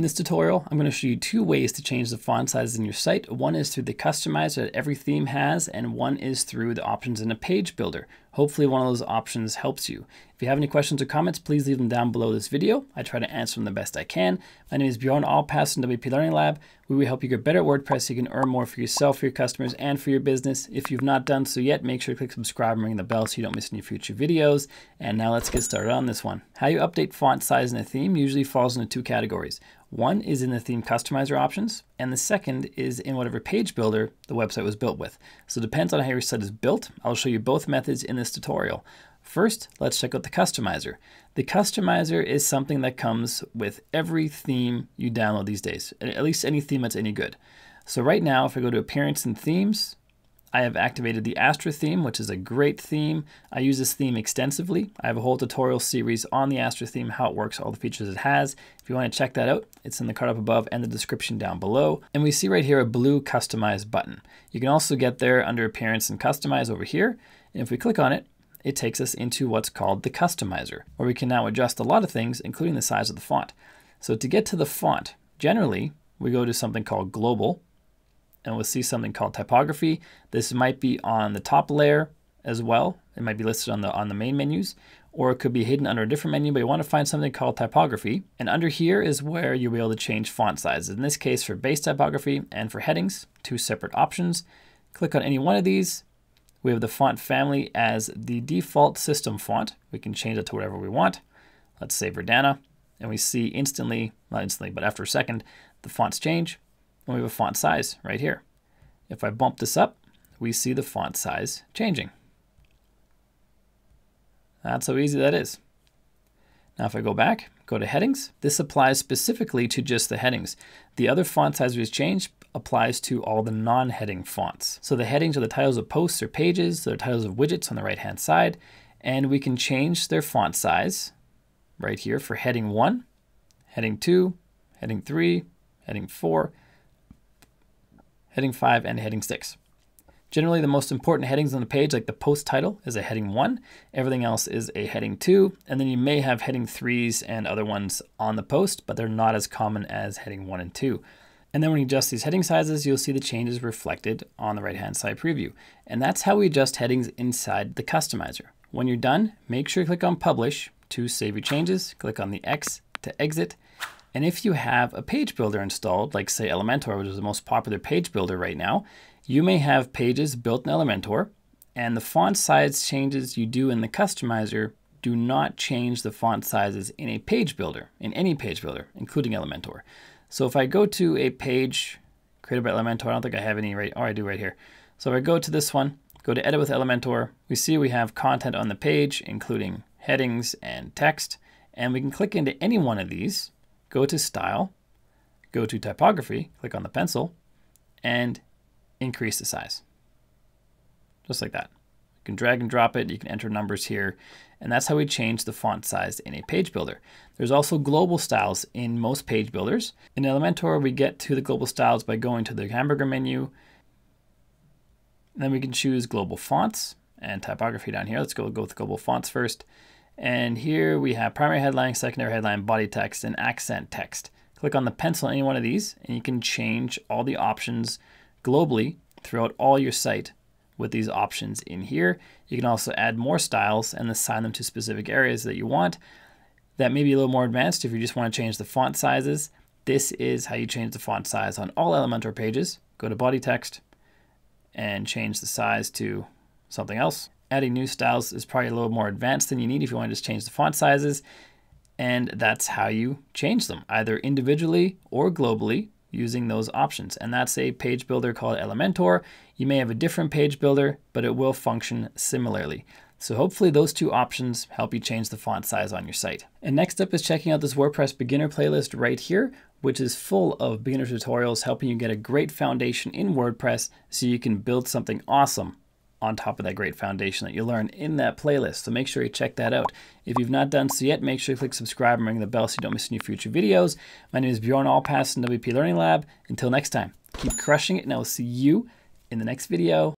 In this tutorial, I'm going to show you two ways to change the font size in your site. One is through the customizer that every theme has, and one is through the options in a page builder. Hopefully one of those options helps you. If you have any questions or comments, please leave them down below this video. I try to answer them the best I can. My name is Bjorn Allpas from WP Learning Lab. We will help you get better at WordPress so you can earn more for yourself, for your customers, and for your business. If you've not done so yet, make sure to click subscribe and ring the bell so you don't miss any future videos. And now let's get started on this one. How you update font size in a theme usually falls into two categories. One is in the theme customizer options, and the second is in whatever page builder the website was built with. So it depends on how your site is built. I'll show you both methods in this tutorial. First, let's check out the customizer. The customizer is something that comes with every theme you download these days, at least any theme that's any good. So right now, if I go to appearance and themes, I have activated the Astra theme, which is a great theme. I use this theme extensively. I have a whole tutorial series on the Astra theme, how it works, all the features it has. If you want to check that out, it's in the card up above and the description down below. And we see right here a blue customize button. You can also get there under appearance and customize over here. And if we click on it, it takes us into what's called the customizer, where we can now adjust a lot of things, including the size of the font. So to get to the font, generally, we go to something called global, and we'll see something called typography. This might be on the top layer as well. It might be listed on the on the main menus, or it could be hidden under a different menu, but you want to find something called typography. And under here is where you'll be able to change font sizes. In this case for base typography and for headings, two separate options. Click on any one of these. We have the font family as the default system font. We can change it to whatever we want. Let's say Verdana. And we see instantly, not instantly, but after a second, the fonts change and we have a font size right here. If I bump this up, we see the font size changing. That's how easy that is. Now if I go back, go to headings, this applies specifically to just the headings. The other font size just changed applies to all the non-heading fonts. So the headings are the titles of posts or pages, they're titles of widgets on the right-hand side, and we can change their font size right here for heading 1, heading 2, heading 3, heading 4, heading 5, and heading 6. Generally, the most important headings on the page, like the post title, is a heading 1. Everything else is a heading 2. And then you may have heading 3s and other ones on the post, but they're not as common as heading 1 and 2. And then when you adjust these heading sizes, you'll see the changes reflected on the right-hand side preview. And that's how we adjust headings inside the customizer. When you're done, make sure you click on Publish to save your changes. Click on the X to exit. And if you have a page builder installed, like say Elementor, which is the most popular page builder right now, you may have pages built in Elementor, and the font size changes you do in the customizer do not change the font sizes in a page builder, in any page builder, including Elementor. So if I go to a page created by Elementor, I don't think I have any right, oh I do right here. So if I go to this one, go to edit with Elementor, we see we have content on the page, including headings and text, and we can click into any one of these go to Style, go to Typography, click on the pencil, and increase the size. Just like that. You can drag and drop it, you can enter numbers here, and that's how we change the font size in a page builder. There's also global styles in most page builders. In Elementor, we get to the global styles by going to the hamburger menu, then we can choose global fonts and typography down here. Let's go, go with global fonts first. And here we have primary headline, secondary headline, body text, and accent text. Click on the pencil on any one of these and you can change all the options globally throughout all your site with these options in here. You can also add more styles and assign them to specific areas that you want. That may be a little more advanced if you just want to change the font sizes. This is how you change the font size on all Elementor pages. Go to body text and change the size to something else. Adding new styles is probably a little more advanced than you need if you want to just change the font sizes. And that's how you change them, either individually or globally using those options. And that's a page builder called Elementor. You may have a different page builder, but it will function similarly. So hopefully those two options help you change the font size on your site. And next up is checking out this WordPress beginner playlist right here, which is full of beginner tutorials helping you get a great foundation in WordPress so you can build something awesome on top of that great foundation that you learn in that playlist. So make sure you check that out. If you've not done so yet, make sure you click subscribe and ring the bell so you don't miss any future videos. My name is Bjorn Allpas from WP Learning Lab. Until next time, keep crushing it and I will see you in the next video.